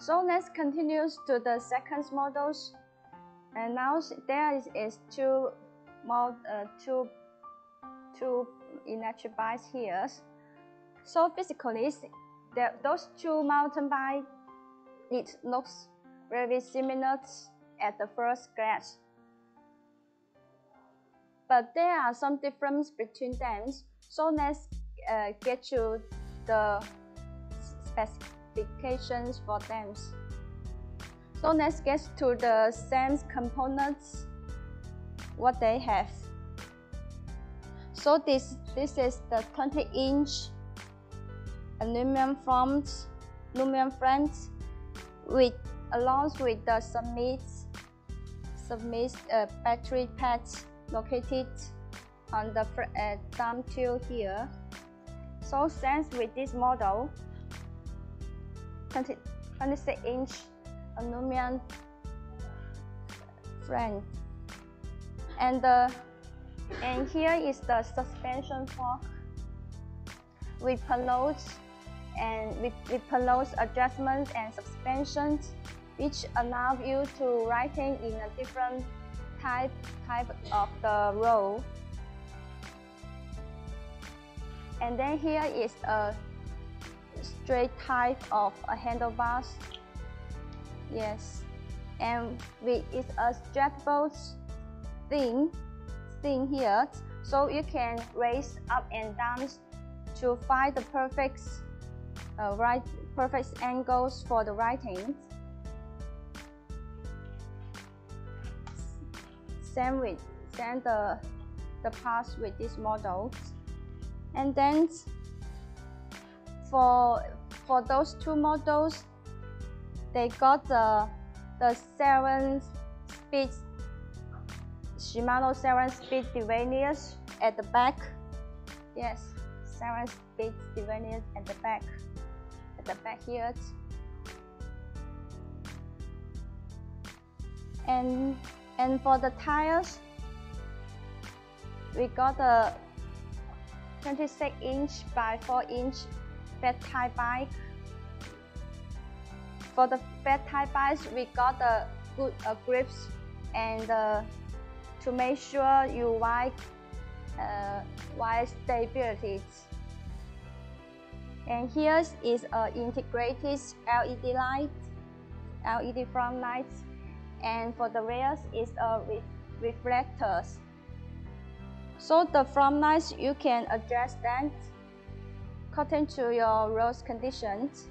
So let's continue to the second models. And now there is, two, more, uh, two, two electric bikes here. So physically, those two mountain bikes, it looks very similar at the first glance. But there are some difference between them. So let's uh, get to the specifications for them. So let's get to the same components, what they have. So this, this is the 20 inch aluminum front, aluminum frames with along with the submit submit uh, battery pads located on the uh, thumb tool here. So since with this model, 20, 26 inch aluminum frame, and the and here is the suspension fork with pillows and with, with pillows adjustments and suspensions which allow you to writing in a different type type of the roll. And then here is a straight type of a handlebars. Yes. And we it's a strappable thing thing here. So you can raise up and down to find the perfect uh, right perfect angles for the writing. same with same the the parts with this model and then for for those two models they got the the seven speed Shimano 7 speed derailleurs at the back. Yes 7 speed derailleurs at the back at the back here. And and for the tires, we got a 26 inch by 4 inch tire bike. For the tire bikes, we got the good uh, grips and uh, to make sure you ride uh, while stability. And here is an integrated LED light, LED front lights and for the rears is a re reflectors. So the front lights you can adjust that according to your road conditions.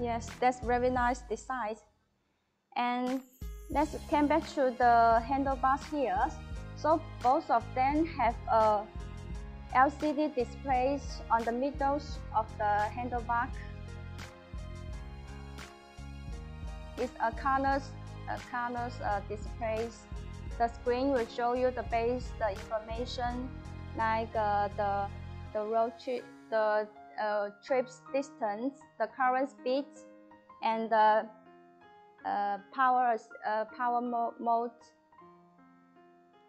Yes, that's very nice design. And let's come back to the handlebars here. So both of them have a LCD displays on the middle of the handlebar It's a colors, a colors uh, displays. The screen will show you the base, the information like the the road trip, the uh, trips distance, the current speed, and the uh, power power mo mode.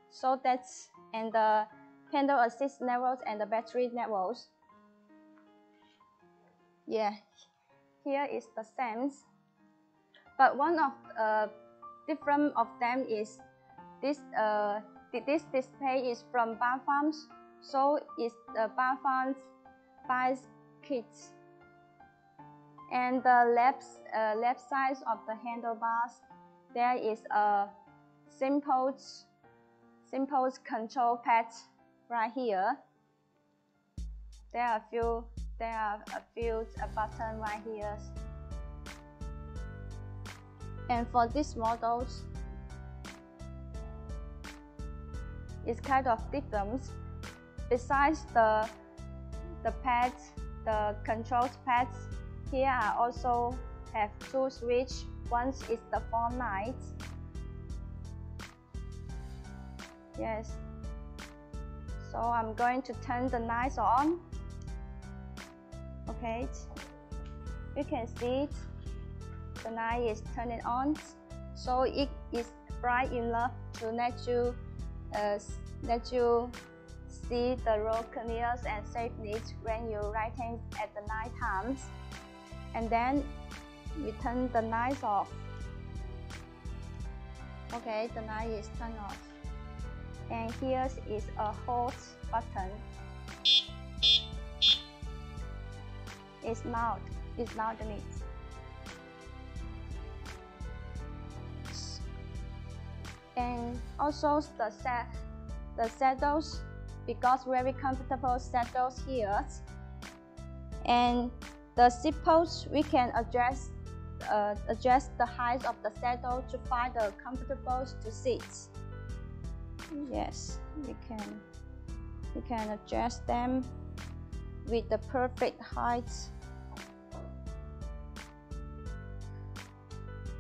So that's and the pedal assist levels and the battery levels. Yeah, here is the sense. But one of uh, different of them is this uh, this display is from Farms, so it's the Bike kits. And the left uh, left side of the handlebars, there is a simple simple control pad right here. There are a few there are a few a button right here. And for these models, it's kind of different. Besides the the pads, the controls pads, here I also have two switch. One is the phone light. Yes. So I'm going to turn the lights on. Okay. You can see it the light is turning on so it is bright enough to let you uh, let you see the road clears and safeness when you writing at the night times. And then we turn the lights off. Okay, the light is turned off. And here is a hold button. It's loud. It's loud limits. And also the set the saddles because very comfortable saddles here. And the seat post we can adjust uh, adjust the height of the saddle to find the comfortable to sit. Yes, we can we can adjust them with the perfect height.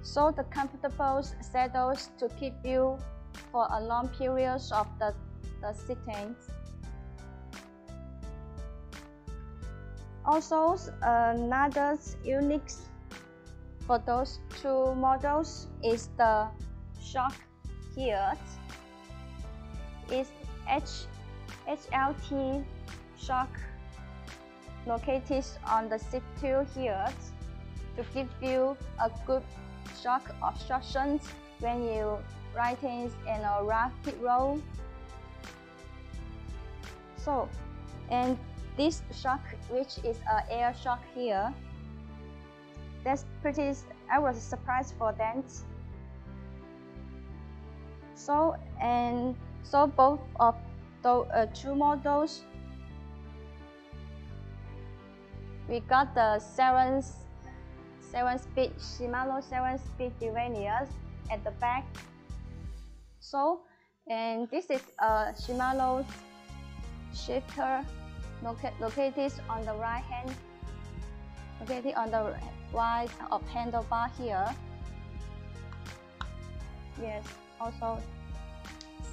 So the comfortable saddles to keep you for a long periods of the, the sitting. Also, another unique for those two models is the shock here. It's H, HLT shock located on the seat tube here to give you a good shock obstructions when you riding in a rapid road. So, and this shock, which is an air shock here, that's pretty, I was surprised for that. So, and so both of the uh, two models, we got the seven, seven speed Shimano seven speed derailleurs at the back. So, and this is a Shimano shifter located on the right hand, located on the right of handlebar here. Yes, also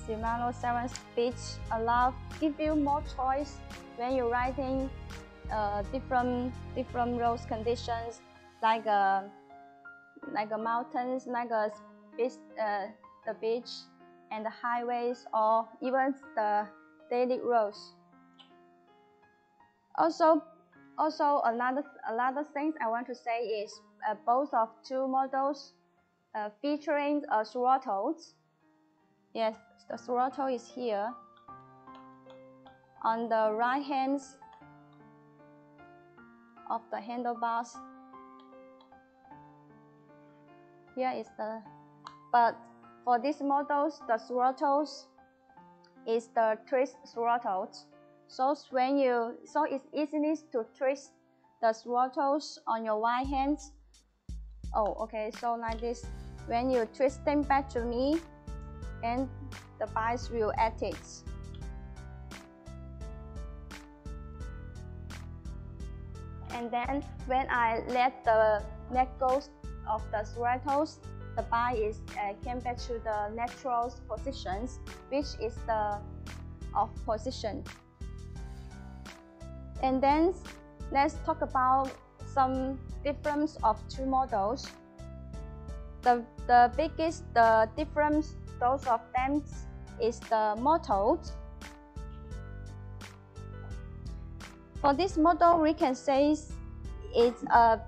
Shimano 7 speed allow give you more choice when you're riding uh, different different road conditions like a like a mountains, like a beach, uh, the beach, and the highways, or even the daily roads. Also, also another another thing I want to say is uh, both of two models uh, featuring a throttle. Yes, the throttle is here. On the right hand of the handlebars. Here is the, but for these models, the throttles is the twist throttle. So when you, so it's easy to twist the throttles on your right hand. Oh, okay, so like this. When you twist them back to me, and the bikes will at it. And then when I let the neck go of the throttles, the bar is uh, came back to the natural positions, which is the off position. And then let's talk about some difference of two models. The, the biggest the difference those of them is the motor. For this model, we can say it's a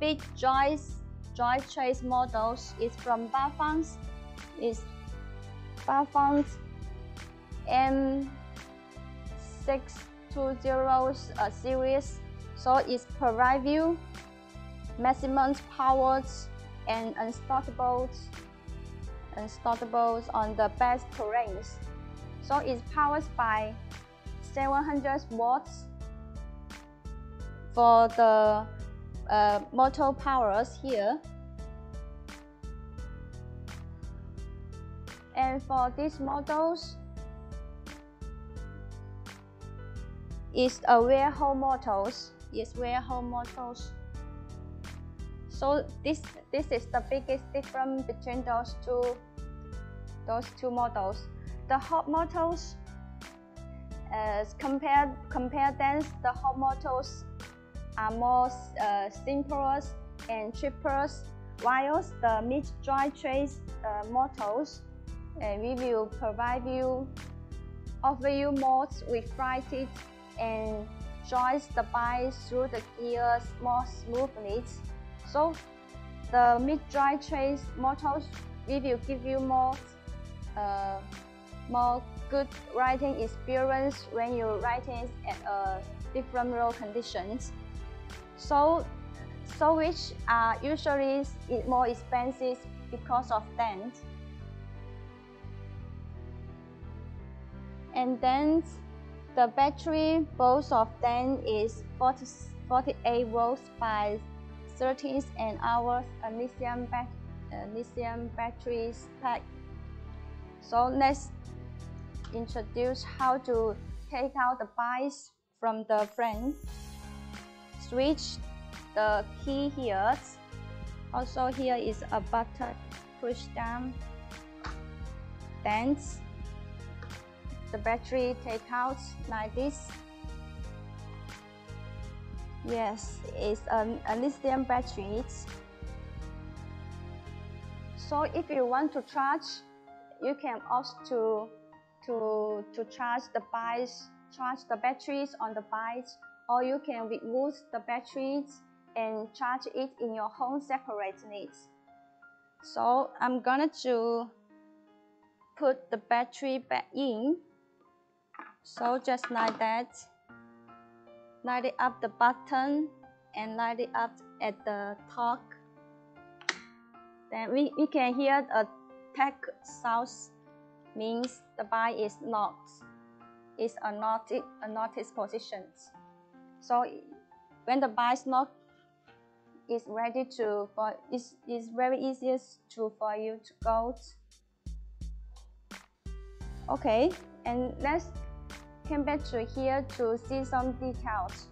big joint joint trace models is from Bafang's is Bafang's M620 uh, series. So it provides you maximum powers and unstartables unstartables on the best terrains. So it's powered by 700 watts for the uh, motor powers here. And for these models, it's a rear hub motors. It's rear hub motors. So this this is the biggest difference between those two those two models. The hot motors, uh, compared compare them, the hot motors are more uh, simpler and cheaper, while the mid dry trace uh, motors uh, we will provide you offer you modes with flighted and joins the bike through the gears more smoothly. So the mid-drive trace motors will give you more uh, more good riding experience when you're riding at a different road conditions. So, so which are usually more expensive because of that. And then the battery, both of them is 40, 48 volts by 13 and hours a lithium, uh, lithium batteries pack. So let's introduce how to take out the bikes from the frame. Switch the key here. Also here is a button push down. Then the battery take out like this. Yes, it's a, a lithium battery. So if you want to charge, you can opt to to to charge the bikes, charge the batteries on the bikes, or you can remove the batteries and charge it in your home separately. So I'm gonna to put the battery back in. So just like that, light it up the button and light it up at the top. Then we, we can hear a tech sound means the bike is not It's a not a notice position. So when the bike is not is ready to for is is very easiest to for you to go. Okay, and let's come back to here to see some details.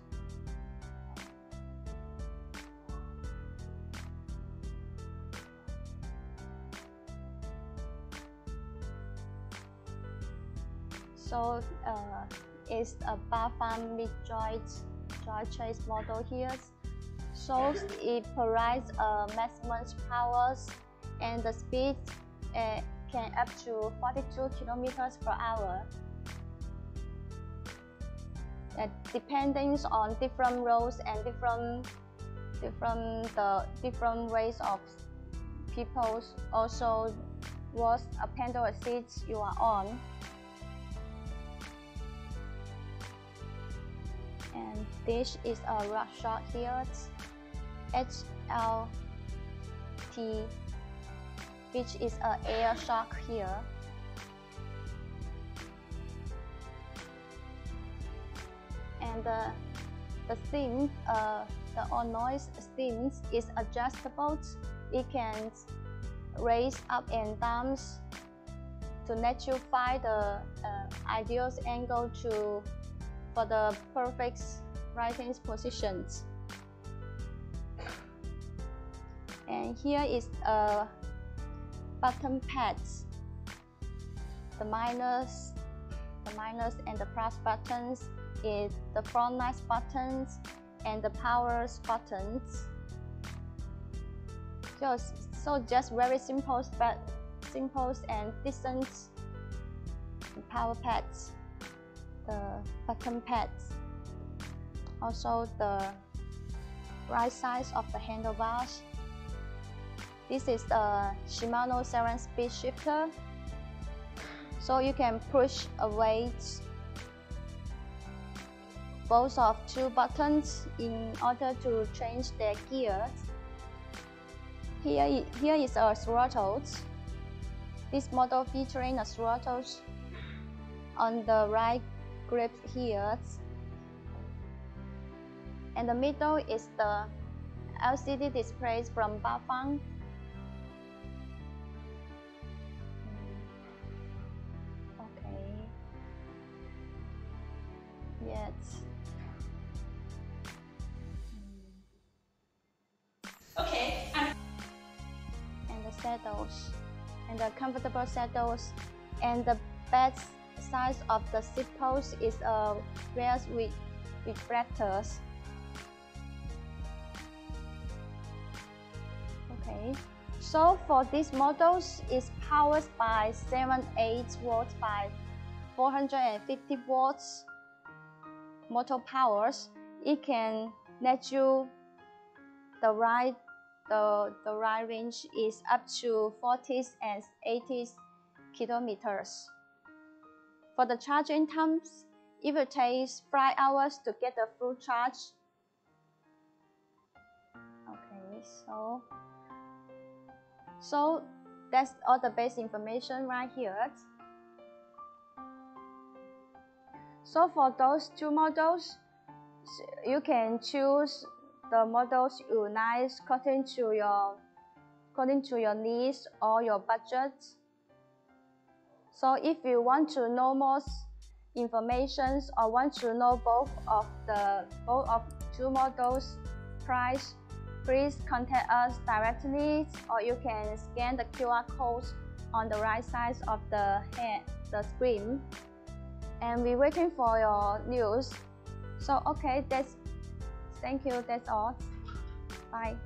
So uh, it's a Bafang mid-joint joint model here. So it provides a maximum powers and the speed uh, can up to 42 kilometers per hour. Uh, depending on different roles and different different the different ways of people also what a pedal assist you are on. and this is a rock shot here HLT which is a air shock here the the theme uh, the on noise themes is adjustable. It can raise up and down to let you find the uh, ideal angle to for the perfect writing positions. And here is a button pad, The minus, the minus and the plus buttons is the front light buttons and the power buttons. Just so just very simple, but simple and decent power pads the button pads. Also the right side of the handlebars. This is the Shimano 7-speed shifter. So you can push away both of two buttons in order to change their gears. Here, here is a throttle. This model featuring a throttle on the right grip here. And the middle is the LCD displays from Bafang. Okay. Yes. Saddles, and the comfortable saddles, and the beds size of the seat post is a rear with reflectors. Okay, so for these models, it's powered by 7 8 volts by 450 watts motor powers, it can let you the ride the, the ride range is up to 40 and 80 kilometers. For the charging times, it will take 5 hours to get the full charge. Okay, so so that's all the base information right here. So for those two models, you can choose the models you like according to your according to your needs or your budget. So if you want to know more information or want to know both of the both of two models price, please contact us directly or you can scan the QR code on the right side of the hand, the screen. And we're waiting for your news. So okay, that's thank you, that's all. Bye.